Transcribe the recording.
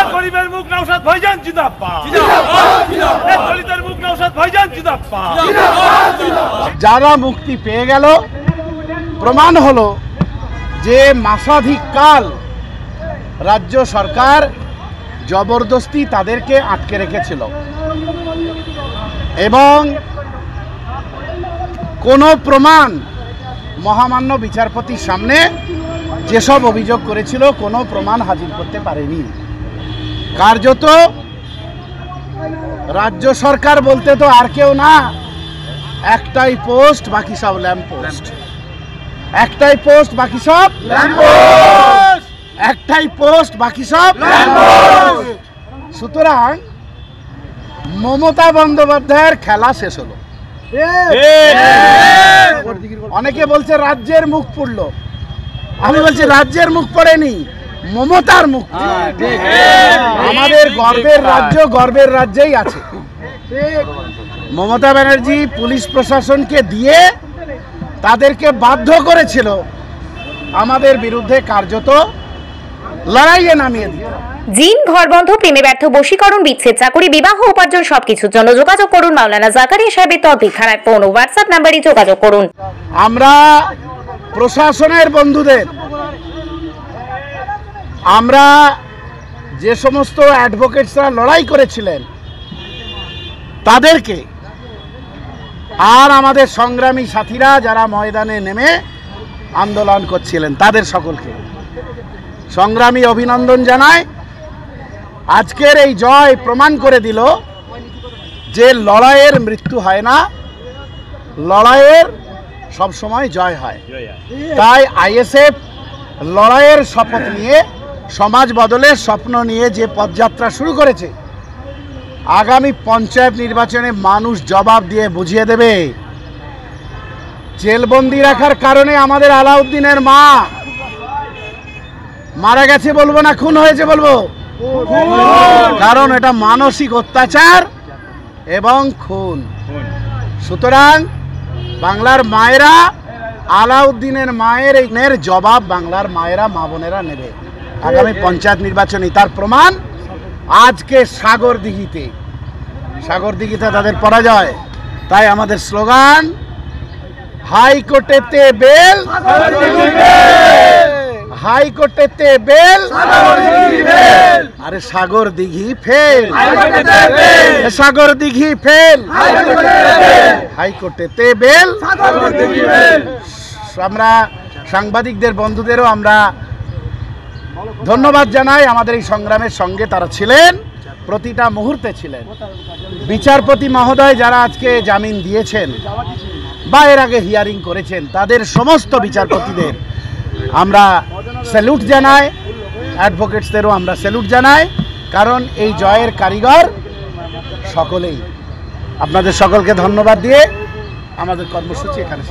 এ গরিবের মুখ নৌসাদ ভাইজান এ দলিতের মুখ নৌসাদ ভাইজান জিন্দাবাদ যারা মুক্তি পেয়ে গেল প্রমাণ হলো যে মাসাধিক কাল রাজ্য সরকার জবরদস্তি তাদেরকে আটকে রেখেছিল। এবং কোনো প্রমাণ মহামান্য বিচারপতির সামনে যেসব অভিযোগ করেছিল কোনো প্রমাণ হাজির করতে পারেনি। কার্যত রাজ্য সরকার বলতে তো আর কেউ না একটাই পোস্ট বাকি সব ল্যাম্প পোস্ট। একটাই পোস্ট বাকি সব একটাই পোস্ট বাকি সব সুতরাং মমতা বন্দ্যোপাধ্যায়ের খেলা শেষ হলো। অনেকে বলছে রাজ্যের মুখ পড়ল। আমি বলছি রাজ্যের মুখ পড়েনি মমতার মুখ। আমাদের গর্বের রাজ্য গর্বের রাজ্যেই আছে। মমতা ব্যানার্জি পুলিশ প্রশাসনকে দিয়ে তাদেরকে বাধ্য করেছিল আমাদের বিরুদ্ধে কার্যত লড়াইয়ে নামিয়ে দিতে। জিন ঘর বন্ধ প্রেমে ব্যর্থ বশীকরণ বিচ্ছেদ চাকরি বিবাহ উপার্জন সবকিছুর জন্য যোগাযোগ করুন। মাওলানা জাকারিয়া সাহেবের তদবির খারাপ ফোন ও হোয়াটসঅ্যাপ নাম্বারে যোগাযোগ করুন। আমরা প্রশাসনের বন্ধুদের। আমরা যে সমস্ত অ্যাডভোকেটসরা লড়াই করেছিলেন, তাদেরকে আর আমাদের সংগ্রামী সাথীরা যারা ময়দানে নেমে আন্দোলন করছিলেন, তাদের সকলকে সংগ্রামী অভিনন্দন জানায়। আজকের এই জয় প্রমাণ করে দিল যে লড়াইয়ের মৃত্যু হয় না, লড়াইয়ের সব সময় জয় হয়। তাই আইএসএফ লড়াইয়ের শপথ নিয়ে সমাজ বদলের স্বপ্ন নিয়ে যে পদযাত্রা শুরু করেছে আগামী পঞ্চায়েত নির্বাচনে মানুষ জবাব দিয়ে বুঝিয়ে দেবে। জেলবন্দি রাখার কারণে আমাদের আলাউদ্দিনের মা মারা গেছে বলব না খুন হয়েছে বলব। কারণ এটা মানসিক অত্যাচার এবং খুন। সুতরাং বাংলার মায়েরা, আলাউদ্দিনের মায়ের জবাব বাংলার মায়েরা, মা বোনেরা নেবে। আগামী পঞ্চায়েত নির্বাচনে তার প্রমাণ। আজকে সাগর দিঘিতে। সাগর দিঘিতে তাদের পরাজয়। তাই আমাদের স্লোগান, হাইকোর্টেতে বেল। হাইকোর্টেতে বেল, আরে সাগর ফেল। সাগর দিঘি ফেল। হাইকোর্টেতে বেল। আমরা সাংবাদিকদের বন্ধুদেরও আমরা ধন্যবাদ জানাই। আমাদের এই সংগ্রামের সঙ্গে তারা ছিলেন, প্রতিটা মুহূর্তে ছিলেন। বিচারপতি মহোদয় যারা আজকে জামিন দিয়েছেন বা এর আগে হিয়ারিং করেছেন, তাদের সমস্ত বিচারপতিদের আমরা স্যালুট জানাই অ্যাডভোকেটসদেরও আমরা স্যালুট জানাই, কারণ এই জয়ের কারিগর সকলেই। আপনাদের সকলকে ধন্যবাদ দিয়ে আমাদের কর্মসূচি এখানে